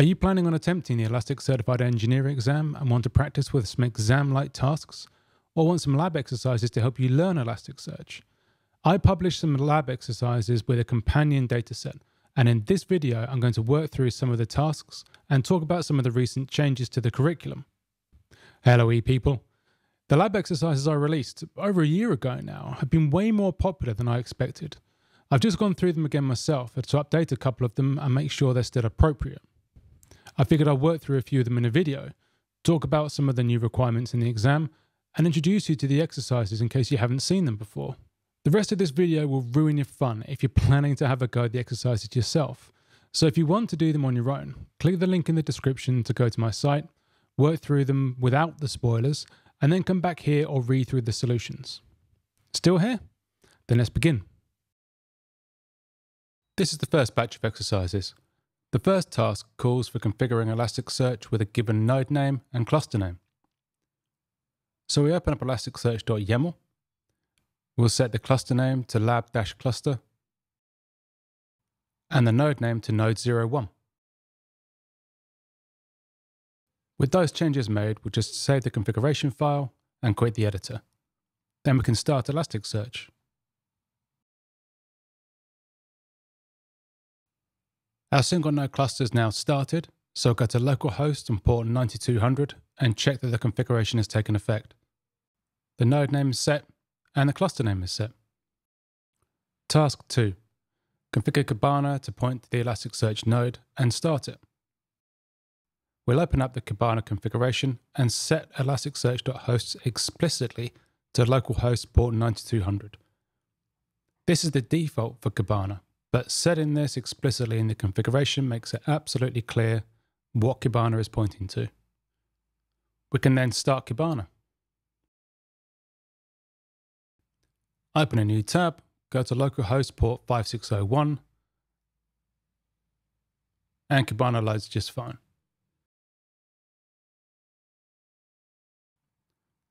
Are you planning on attempting the Elastic Certified Engineer exam and want to practice with some exam like tasks? Or want some lab exercises to help you learn Elasticsearch? I published some lab exercises with a companion dataset, and in this video, I'm going to work through some of the tasks and talk about some of the recent changes to the curriculum. Hello, E people. The lab exercises I released over a year ago now have been way more popular than I expected. I've just gone through them again myself to update a couple of them and make sure they're still appropriate. I figured I'd work through a few of them in a video, talk about some of the new requirements in the exam, and introduce you to the exercises in case you haven't seen them before. The rest of this video will ruin your fun if you're planning to have a go at the exercises yourself. So if you want to do them on your own, click the link in the description to go to my site, work through them without the spoilers, and then come back here or read through the solutions. Still here? Then let's begin. This is the first batch of exercises. The first task calls for configuring Elasticsearch with a given node name and cluster name. So we open up elasticsearch.yaml. We'll set the cluster name to lab-cluster and the node name to node01. With those changes made, we'll just save the configuration file and quit the editor. Then we can start Elasticsearch. Our single node cluster is now started, so go to localhost and port 9200 and check that the configuration has taken effect. The node name is set and the cluster name is set. Task 2. Configure Kibana to point to the Elasticsearch node and start it. We'll open up the Kibana configuration and set elasticsearch.hosts explicitly to localhost port 9200. This is the default for Kibana, but setting this explicitly in the configuration makes it absolutely clear what Kibana is pointing to. We can then start Kibana. Open a new tab, go to localhost port 5601, and Kibana loads just fine.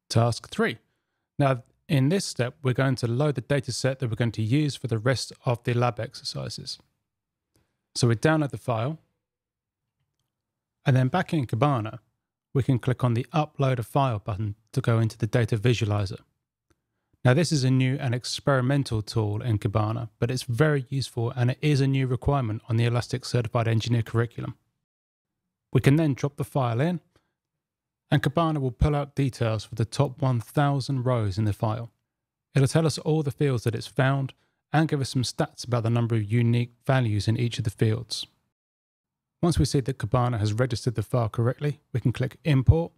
Task 3. Now, in this step, we're going to load the dataset that we're going to use for the rest of the lab exercises. So we download the file, and then back in Kibana, we can click on the Upload a File button to go into the data visualizer. Now, this is a new and experimental tool in Kibana, but it's very useful and it is a new requirement on the Elastic Certified Engineer curriculum. We can then drop the file in and Kibana will pull out details for the top 1000 rows in the file. It'll tell us all the fields that it's found and give us some stats about the number of unique values in each of the fields. Once we see that Kibana has registered the file correctly, we can click Import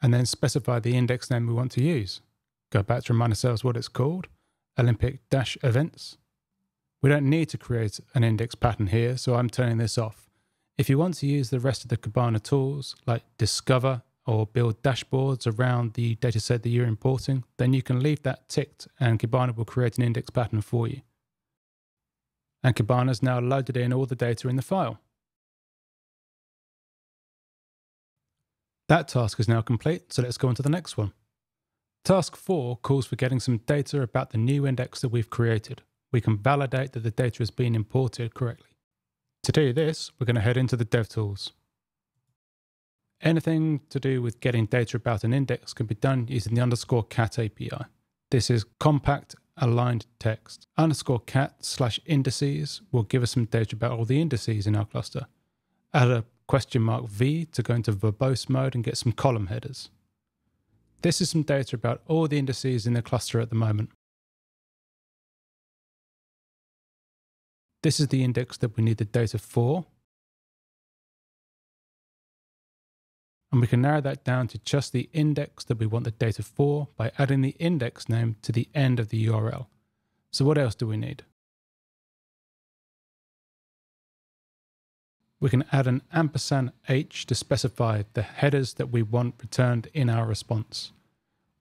and then specify the index name we want to use. Go back to remind ourselves what it's called, Olympic-events. We don't need to create an index pattern here, so I'm turning this off. If you want to use the rest of the Kibana tools, like Discover or build dashboards around the dataset that you're importing, then you can leave that ticked and Kibana will create an index pattern for you. And Kibana has now loaded in all the data in the file. That task is now complete, so let's go on to the next one. Task 4 calls for getting some data about the new index that we've created. We can validate that the data has been imported correctly. To do this, we're going to head into the DevTools. Anything to do with getting data about an index can be done using the underscore cat API. This is compact aligned text. Underscore cat slash indices will give us some data about all the indices in our cluster. Add a question mark v to go into verbose mode and get some column headers. This is some data about all the indices in the cluster at the moment. This is the index that we need the data for. And we can narrow that down to just the index that we want the data for by adding the index name to the end of the URL. So what else do we need? We can add an ampersand h to specify the headers that we want returned in our response.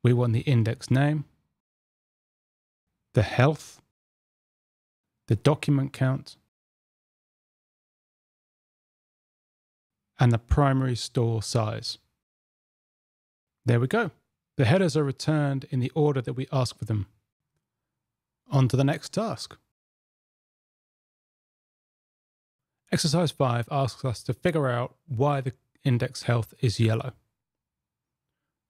We want the index name, the health, the document count, and the primary store size. There we go. The headers are returned in the order that we ask for them. On to the next task. Exercise 5 asks us to figure out why the index health is yellow.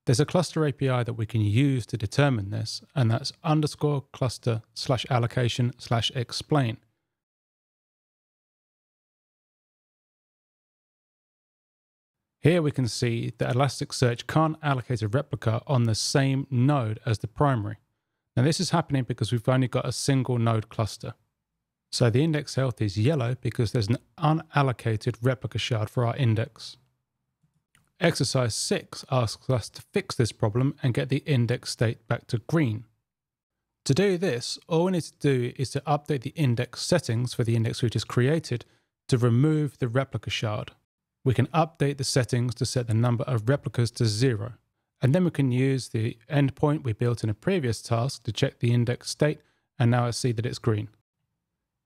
There's a cluster API that we can use to determine this, and that's underscore cluster slash allocation slash explain. Here we can see that Elasticsearch can't allocate a replica on the same node as the primary. Now this is happening because we've only got a single node cluster. So the index health is yellow because there's an unallocated replica shard for our index. Exercise 6 asks us to fix this problem and get the index state back to green. To do this, all we need to do is to update the index settings for the index we just created to remove the replica shard. We can update the settings to set the number of replicas to zero. And then we can use the endpoint we built in a previous task to check the index state, and now I see that it's green.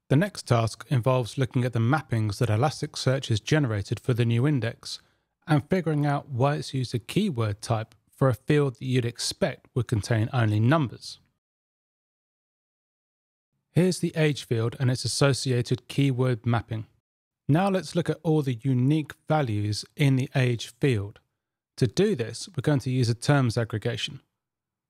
The next task involves looking at the mappings that Elasticsearch has generated for the new index, and figuring out why it's used a keyword type for a field that you'd expect would contain only numbers. Here's the age field and its associated keyword mapping. Now let's look at all the unique values in the age field. To do this, we're going to use a terms aggregation.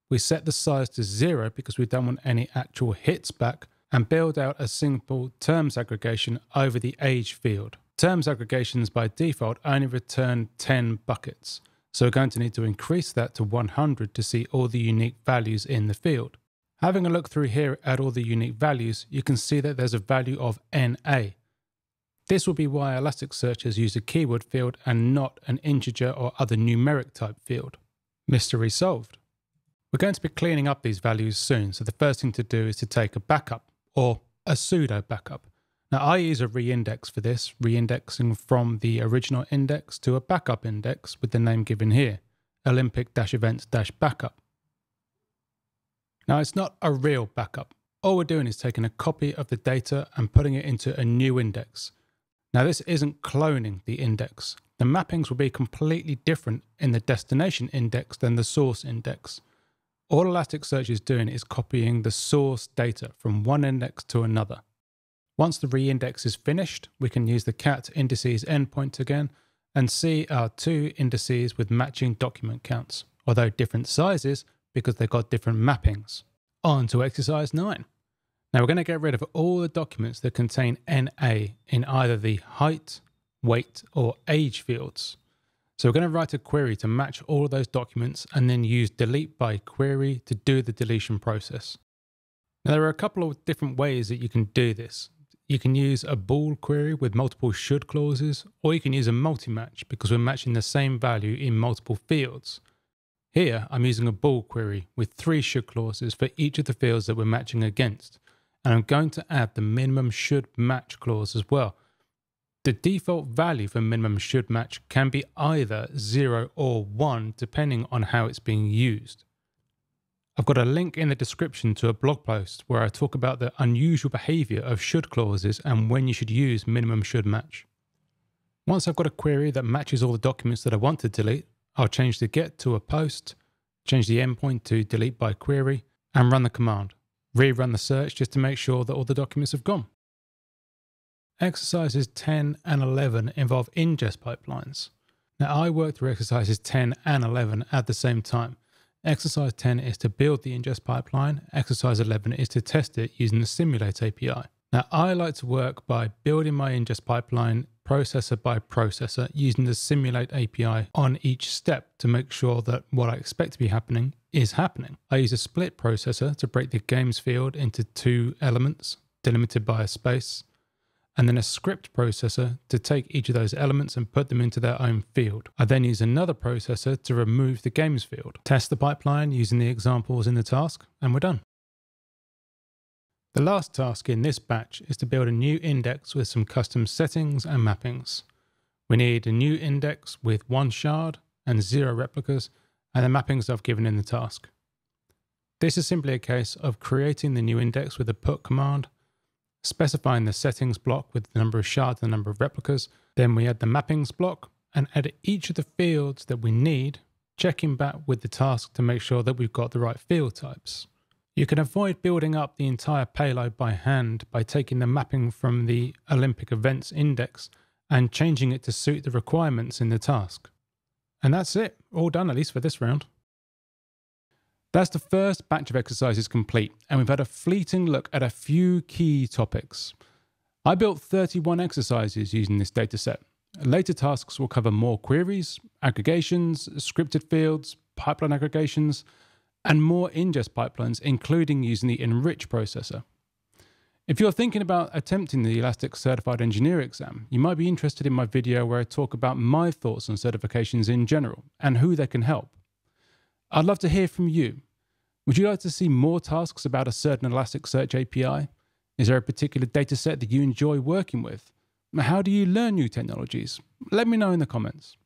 We set the size to zero because we don't want any actual hits back and build out a simple terms aggregation over the age field. Terms aggregations by default only return 10 buckets, so we're going to need to increase that to 100 to see all the unique values in the field. Having a look through here at all the unique values, you can see that there's a value of NA, this will be why Elasticsearch has used a keyword field and not an integer or other numeric type field. Mystery solved. We're going to be cleaning up these values soon, so the first thing to do is to take a backup, or a pseudo backup. Now I use a reindex for this, reindexing from the original index to a backup index with the name given here, Olympic-events-backup. Now it's not a real backup. All we're doing is taking a copy of the data and putting it into a new index. Now, this isn't cloning the index. The mappings will be completely different in the destination index than the source index. All Elasticsearch is doing is copying the source data from one index to another. Once the reindex is finished, we can use the cat indices endpoint again and see our two indices with matching document counts, although different sizes because they've got different mappings. On to exercise 9. Now we're going to get rid of all the documents that contain NA in either the height, weight, or age fields. So we're going to write a query to match all of those documents and then use delete by query to do the deletion process. Now there are a couple of different ways that you can do this. You can use a bool query with multiple should clauses, or you can use a multi-match because we're matching the same value in multiple fields. Here, I'm using a bool query with three should clauses for each of the fields that we're matching against and I'm going to add the minimum should match clause as well. The default value for minimum should match can be either 0 or 1 depending on how it's being used. I've got a link in the description to a blog post where I talk about the unusual behavior of should clauses and when you should use minimum should match. Once I've got a query that matches all the documents that I want to delete, I'll change the get to a post, change the endpoint to delete by query, and run the command rerun the search just to make sure that all the documents have gone. Exercises 10 and 11 involve ingest pipelines. Now, I work through exercises 10 and 11 at the same time. Exercise 10 is to build the ingest pipeline, exercise 11 is to test it using the Simulate API. Now, I like to work by building my ingest pipeline processor by processor using the Simulate API on each step to make sure that what I expect to be happening is happening. I use a split processor to break the games field into two elements delimited by a space, and then a script processor to take each of those elements and put them into their own field. I then use another processor to remove the games field, test the pipeline using the examples in the task, and we're done. The last task in this batch is to build a new index with some custom settings and mappings. We need a new index with one shard and zero replicas and the mappings I've given in the task. This is simply a case of creating the new index with a put command, specifying the settings block with the number of shards and the number of replicas, then we add the mappings block and add each of the fields that we need, checking back with the task to make sure that we've got the right field types. You can avoid building up the entire payload by hand by taking the mapping from the Olympic Events Index and changing it to suit the requirements in the task. And that's it, all done at least for this round. That's the first batch of exercises complete, and we've had a fleeting look at a few key topics. I built 31 exercises using this dataset. Later tasks will cover more queries, aggregations, scripted fields, pipeline aggregations, and more ingest pipelines, including using the Enrich processor. If you're thinking about attempting the Elastic Certified Engineer exam, you might be interested in my video where I talk about my thoughts on certifications in general and who they can help. I'd love to hear from you. Would you like to see more tasks about a certain Elasticsearch API? Is there a particular dataset that you enjoy working with? How do you learn new technologies? Let me know in the comments.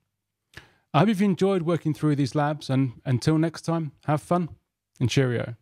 I hope you've enjoyed working through these labs, and until next time, have fun and cheerio.